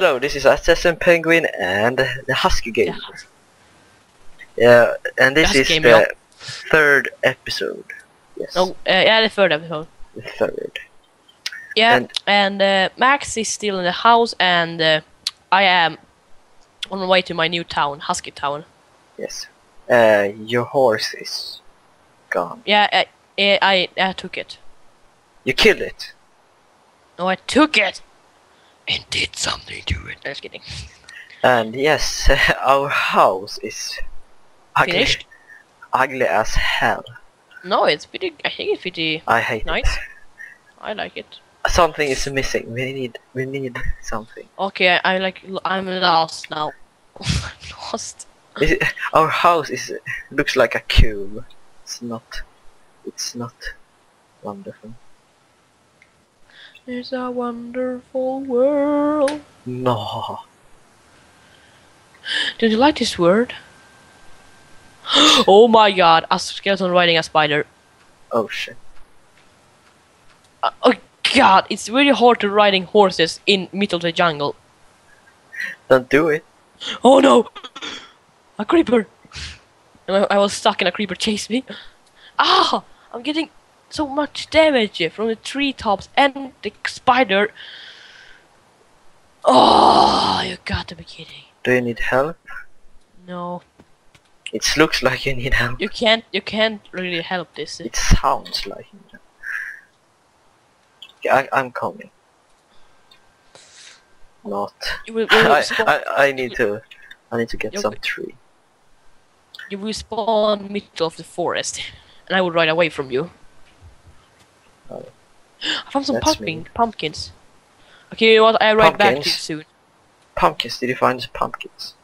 Hello, this is Assassin Penguin and the Husky Game. Yeah. And this is the yeah. third episode. Yes, No, uh, yeah, the third episode. the third. Yeah, And- and, uh, Max is still in the house, and uh, I am on my way to my new town, Husky Town. Yes. Uh, your horse is gone. Yeah, I, I, I, I took it. You killed it. No, I took it and did something to it. Just kidding. And yes, our house is ugly, Finished? ugly as hell. No, it's pretty. I think it's pretty I hate nice. I like it. it. Something is missing. We need, we need something. Okay, I, I like. I'm lost now. I'm lost. Is it, our house is looks like a cube. It's not. It's not wonderful. It's a wonderful world. No. Don't you like this word? oh my god, a skeleton riding a spider. Oh shit. Uh, oh god, it's really hard to riding horses in middle of the jungle. Don't do it. Oh no! A creeper! I, I was stuck and a creeper chased me. Ah! I'm getting so much damage from the treetops and the spider. Oh, you got to be kidding. Do you need help? No, It looks like you need help. you can't. You can't really help this. It sounds like you need help. I, I'm coming. Not. You will, will I, I, I need to. I need to get You- some tree. you will spawn middle of the forest, and I will ride away from you. Oh. I found some That's pumpkin pumpkins. Okay, you know what? I ride back to you soon. Pumpkins. Did you find the pumpkins?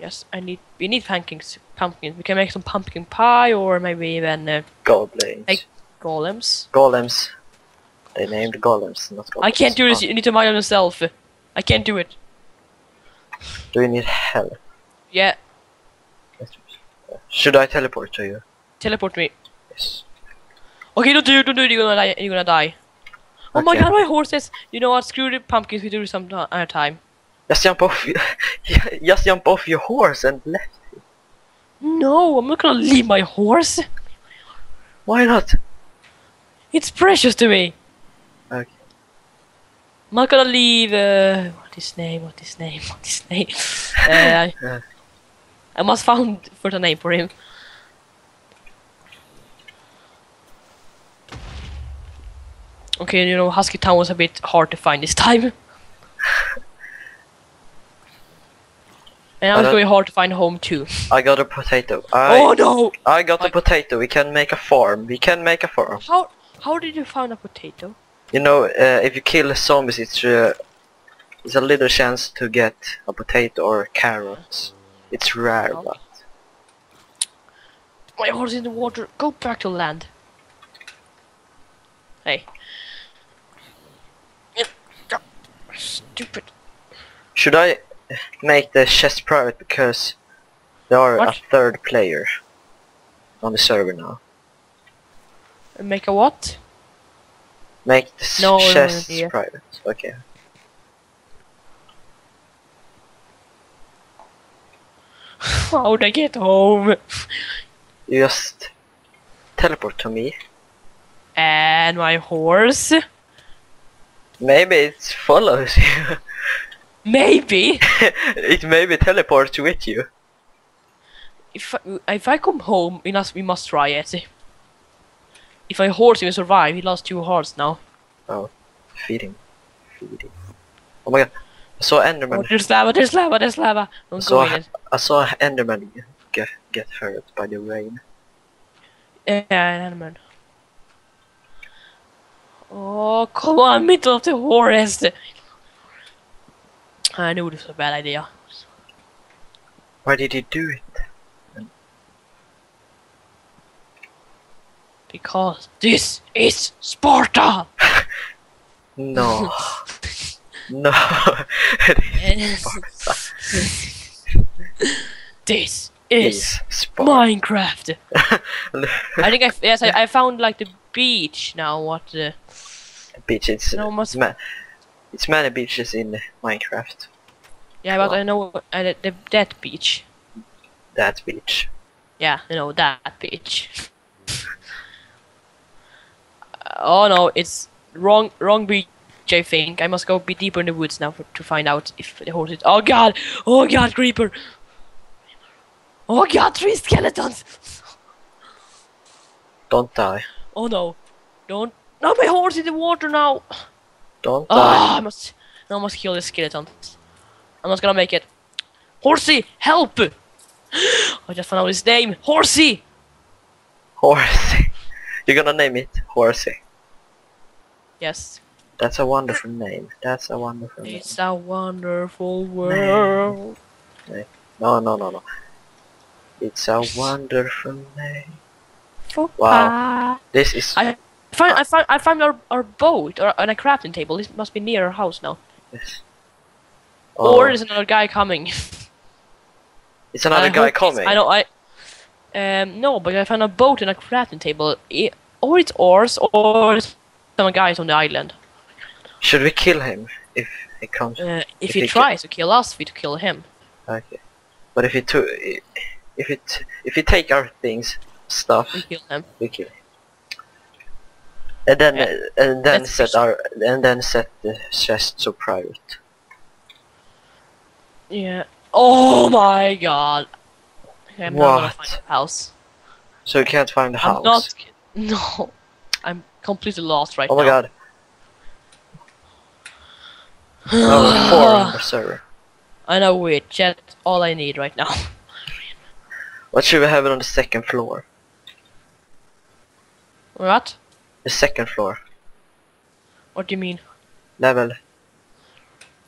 Yes, I need. We need pumpkins. Pumpkins. We can make some pumpkin pie, or maybe even uh, Goblins. Hey. golems. Golems. They named golems, not golems. I can't do this. Oh, You need to mind yourself. I can't do it. Do you need help? Yeah, Should I teleport to you? teleport me. Yes. Okay, don't do it. Don't do it. You're gonna die. You're gonna die. Oh my god, my horses! You know what? Screw the pumpkins. We do it some other time. Just jump off. Just jump off your horse and left. No, I'm not gonna leave my horse. Why not? It's precious to me. Okay. I'm not gonna leave. Uh, what his name? What his name? What his name? uh, I, Uh, I must found for the name for him. Okay, you know, Husky Town was a bit hard to find this time. And now I it's don't- going hard to find home too. I got a potato. I oh no! I got a I- potato. We can make a farm. We can make a farm. How how did you find a potato? You know, uh, if you kill zombies, it's uh, it's a little chance to get a potato or carrots. It's rare, Oh. but My horse in the water. Go back to land. Hey. Stupid. should I make the chest private because there are What? a third player on the server now? Make a what? Make the No, no, private. Okay. How would I get home? You just teleport to me. And my horse? Maybe it follows you. Maybe. it maybe teleports with you. If I, if I come home, we must we must try it. If my horse even survive, he lost two hearts now. Oh, feeding. Feeding. Oh my god. I saw Oh, Enderman. there's lava, there's lava, there's lava. Don't I- in it. I saw Enderman get get hurt by the rain. Yeah, Enderman. Oh, come on, middle of the forest. I knew this was a bad idea. Why did you do it? Because this is Sparta! No. no. this is Sparta. Minecraft. I think I f- yes I, I found like the beach now. What the beach. It's No, must- ma- it's many beaches in Minecraft. Yeah, but I know uh, the, the, that beach. That beach. Yeah, you know that beach. oh no, it's wrong wrong beach. I think I must go be deeper in the woods now for, to find out if the horse is. Oh god! Oh god, creeper! Oh god, three skeletons! Don't die. Oh no! Don't! No, my horse in the water now! Don't Ah, I must. No, I must kill the skeleton. I'm not gonna make it. Horsey, help! I just found out his name. Horsey. Horsey. You're gonna name it Horsey. Yes. That's a wonderful name. That's a wonderful name. It's a wonderful world. No, no, no, no. It's a wonderful name. Wow. This is I find I find I found our, our boat or on a crafting table. This must be near our house now. this. Or Oh, is another guy coming? it's another I guy coming. I know I um no, but I found a boat and a crafting table. I- or it's ours or it's some guys on the island. Should we kill him if he comes? Uh, if If he he tries to kill us, we to kill him. Okay. But if he to if it if he take our things stuff, We kill him. we kill him. And then uh, and then That's set our and then set the chest to private. Yeah. Oh my god. Okay, I'm not gonna What? find the house. So you can't find the I'm house. not. No. I'm completely lost right now. oh now. my god. Oh, four on the server. I know which. That's all I need right now. What should we have on the second floor? What? The second floor. What do you mean? Level.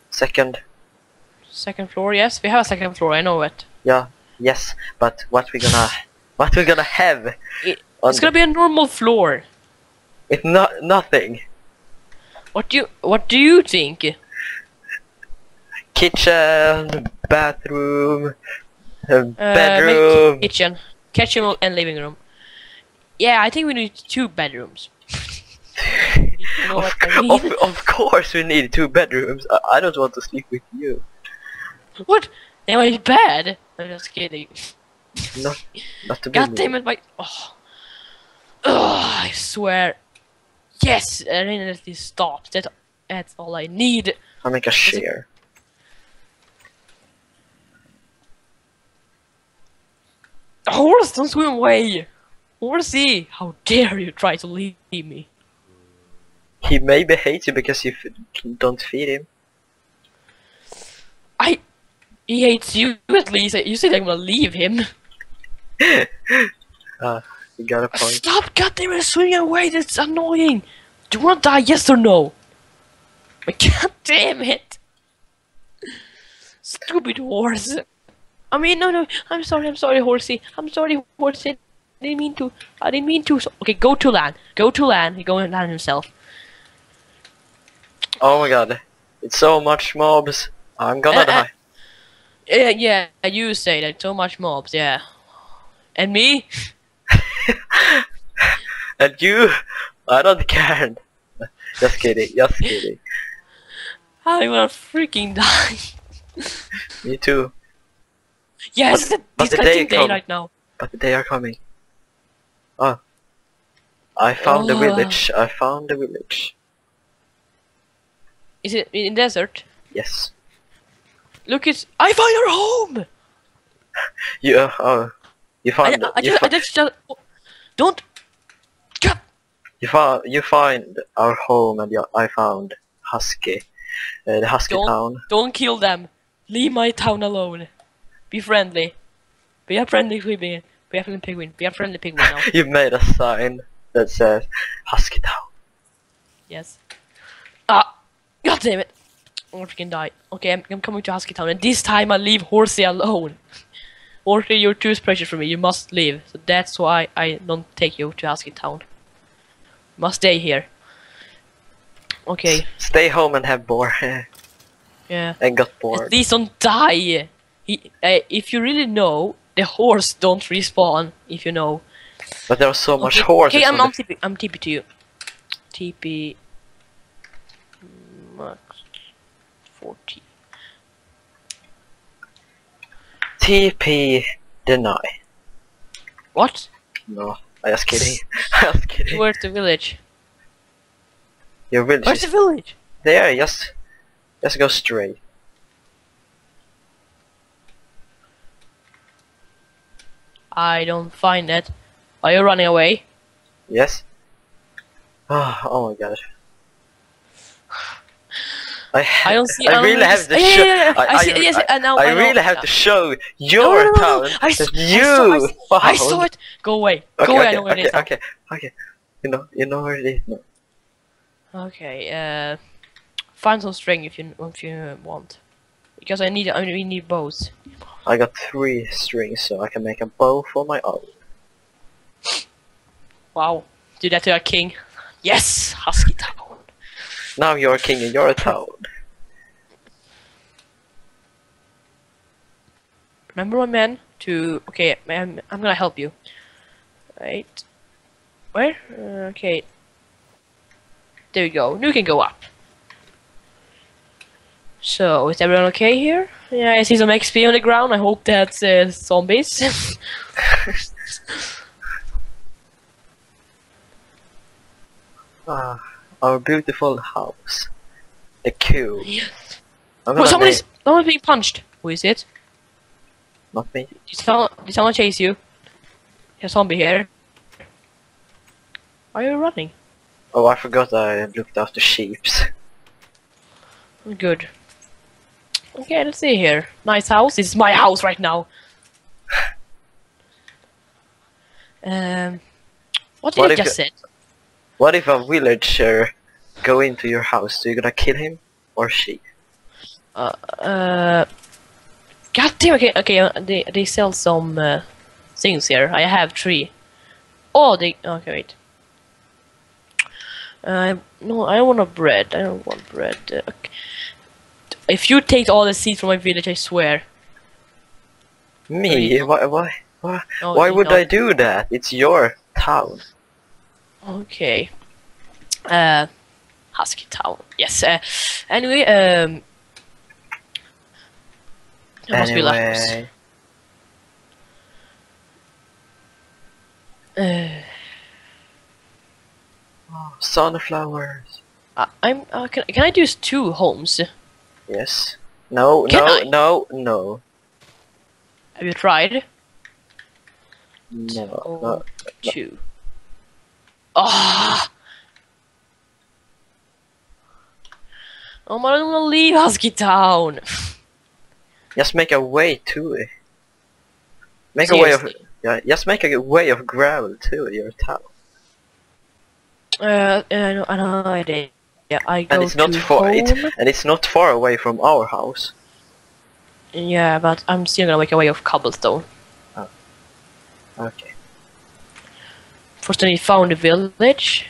Second. Second floor? Yes, we have a second floor. I know it. Yeah. Yes. But what we gonna what we gonna have? It- It's gonna be a normal floor. It's not nothing. What do you What do you think? Kitchen, bathroom, uh, Uh, bedroom. maybe kitchen, kitchen and living room. Yeah, I think we need two bedrooms. You know of, I mean? of, of course we need two bedrooms. I, I don't want to sleep with you. What? Might be bad. I'm just kidding. Not, not to be God damn it, my. Oh. Ugh, I swear. Yes, I mean, at least stop. That, that's all I need. I'll make a share. Horse, don't swim away! Horsey, how dare you try to leave me? He maybe hates you because you f- don't feed him. I. He hates you at least. You said I'm gonna leave him. Uh, you got a point. Stop! Goddamn it, swimming away. That's annoying. Do you want to die? Yes or no? God damn it! Stupid horse. I mean, no, no. I'm sorry. I'm sorry, horsey. I'm sorry, horsey. I didn't mean to. I didn't mean to. So- Okay, go to land. Go to land. He go and land himself. Oh my god. It's so much mobs. I'm gonna Uh, uh, die. Yeah, yeah. You say that. So much mobs. Yeah. And me? And you, I don't care. Just kidding, just kidding. I'm gonna freaking die. Me too. yes, But- but, the day day right now. But they are coming. Oh. I found the Oh. village. I found the village. Is it in desert? Yes. Look, it's. I find our home. You, uh, oh. You I, found, I, I you, just, I just, just don't. You found, you find our home and I found Husky. Uh, the Husky Don't- town. Don't kill them. Leave my town alone. Be friendly. Be a friendly penguin. Be a friendly penguin. Be a friendly penguin now. You made a sign that says Husky town. yes. God damn it. I'm gonna freaking die. Okay, I'm, I'm coming to Husky Town, and this time I leave Horsey alone. Horsey, you're too precious for me. You must leave. So that's why I don't take you to Husky Town. You must stay here. Okay. Stay home and have bored. Yeah. and got At bored. least don't die. He, uh, if you really know, the horse don't respawn. If you know. But there was so much okay, horses. Okay, I'm, I'm TP. I'm TP to you. TP. Max. Forty. TP deny. What? No, I just kidding. I just kidding. Where's the village? Your village Where's the village? there. Just, just go straight. I don't find it. Are you running away? Yes. Oh, oh my god. I, I don't see. I don't really have to yeah, show. yeah, yeah. I, I, see. I- yes, I- and now I I know. really have to show your no, no, no, town. no. I, s- that I you saw, I, s- I saw it. Go away. Okay, Go away. I okay, know where okay, it is. okay, okay. You know, you know where it is. No. Okay. Uh, find some string if you if you want, because I need I really need bows. I got three strings, so I can make a bow for my own. Wow. Do that to a king. Yes, Husky Town. Now you're king in your town. Remember my man to okay. I'm I'm gonna help you. Right. Where? Uh, okay. There you go. You can go up. So, is everyone okay here? Yeah, I see some XP on the ground. I hope that's uh, zombies. Ah, our beautiful house. The cube. I'm oh, gonna someone's, someone's being punched. Who is it? not me. Did someone, did someone chase you? There's a zombie here. Why are you running? Oh, I forgot I looked after sheeps. Good. Okay, let's see here. Nice house. This is my house right now. Um, what did What you just you- said? What if a villager go into your house? Are you gonna kill him or she? Uh, uh, God damn. Okay, okay. Uh, they they sell some uh, things here. I have three. Oh, they. Okay, wait. Uh, no, I don't want a bread. I don't want bread. Uh, okay. If you take all the seeds from my village, I swear. Me? Why? Why? Why, No, why would. I do that? It's your town. Okay. Uh, Husky Town. Yes. Uh, anyway, um, there must be levels. Uh, oh, sunflowers. I, I'm. Uh, can can I do two homes? Yes. No, Can no, I? no, no, Have you tried? no, Oh, no. two. Ah. Oh, man, I don't want to leave Husky Town. Just make a way to it. Make a way of Seriously. yeah. Just make a way of gravel to your town. Uh, I know, I know idea. Yeah, I go And it's not far. It's, and it's not far away from our house. Yeah, but I'm still gonna make a way of cobblestone. Okay. First, I need found a village.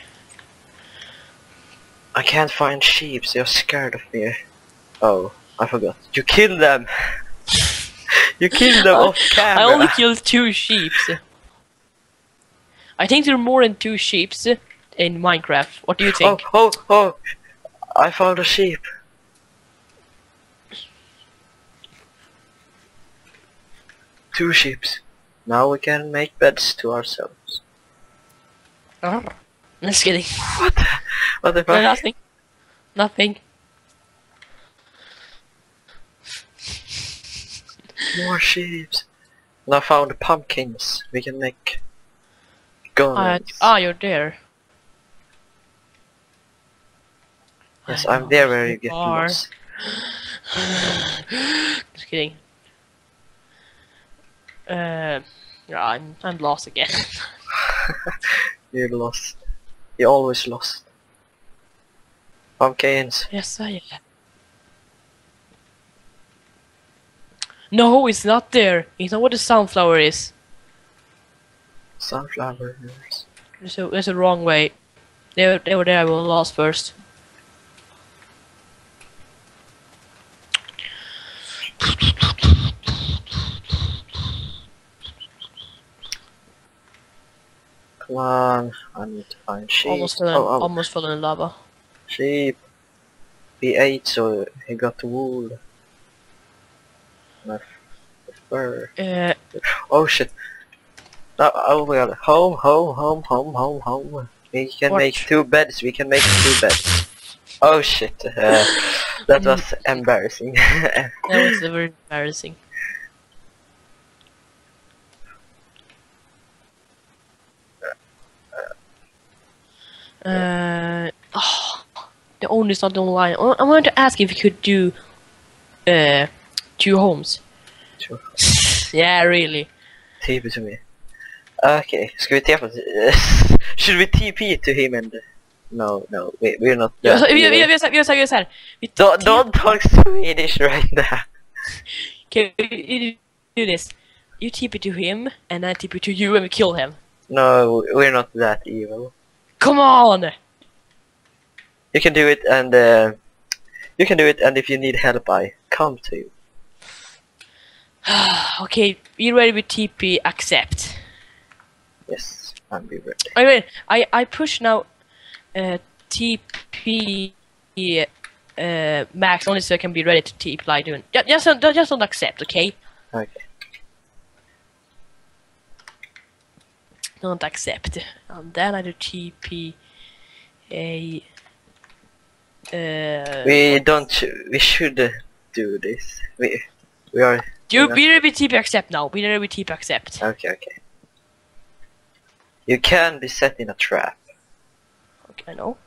I can't find sheep. They're scared of me. Oh, I forgot. You killed them. you killed them off camera. I only killed two sheep. I think there are more than two sheep in Minecraft. What do you think? oh, oh! oh! I found a sheep. Two sheeps. Now we can make beds to ourselves. Oh. Just kidding. What? The, what the fuck? nothing. Nothing. More sheeps. And I found pumpkins. We can make guns. ah, you're there. yes, I I'm there where you get are. lost. Just kidding. Uh, yeah, I'm I'm lost again. You're lost. You're always lost. Pumpkins. yes, I am. No, it's not there. It's not where the sunflower is. Sunflowers. There's a, there's a wrong way. They were, they were there. I was lost first. On. I need to find sheep. Almost fell in, oh, oh, almost fell in lava. sheep. He ate, so he got wool. And I f- Where? Uh, Oh shit. No, oh my god. Home, home, home, home, home, home. We can What? make two beds. We can make two beds. Oh shit. Uh, that was embarrassing. that was very embarrassing. Uh, oh, the owner is not online. I wanted to ask if you could do uh, two homes. Two. yeah, really. TP to me. Okay, ska vi TP? Should we TP to him and... No, no, we, we're not Ja, så, vi, vi, vi, gör så vi gör så vi gör så. Vi Don't, don't talk Swedish right now. Okay, we do this. You TP to him, and I TP to you, and we kill him. No, we're not that evil. Come on! You can do it and... Uh, you can do it and if you need help I come to you. okay, you ready with TP? Accept. Yes, I'm be ready. I mean, I I push now. Uh, TP uh, max only so I can be ready to TP like doing. Just just don't, just don't accept, okay? Okay. Don't accept, and then I do TP a. Uh, We don't. We should do this. We we are. be ready with TP accept now. Ready with TP accept. Okay, okay. You can be set in a trap. Okay, I know.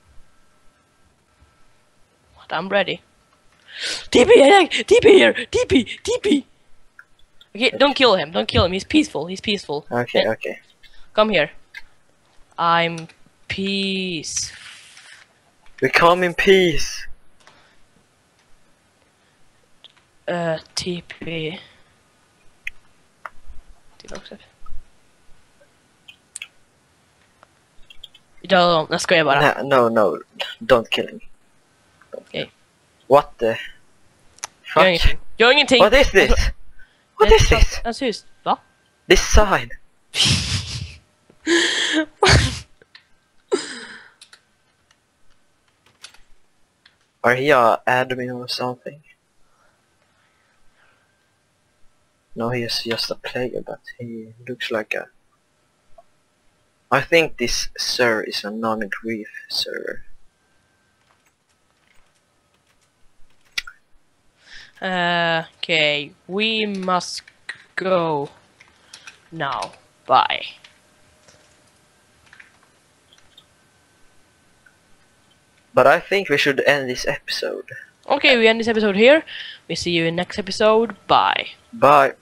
But I'm ready. TP here! TP here! TP! TP! Okay, don't kill him. Don't kill him. He's peaceful. He's peaceful. Okay, okay. Come here. I'm peace. We come in peace. Uh, TP. Ja, jag skojar bara. No, no, no. Don't kill him. Okay. What the? Gör Fuck. ingenting. Gör ingenting. What is this? What is this? Alltså just, va? This sign. Are he a admin or something? No, he is just a player, but he looks like a... I think this server is a non-grief server. Uh, okay, we must go now. Bye. But I think we should end this episode. Okay, we end this episode here. We see you in next episode. Bye. Bye.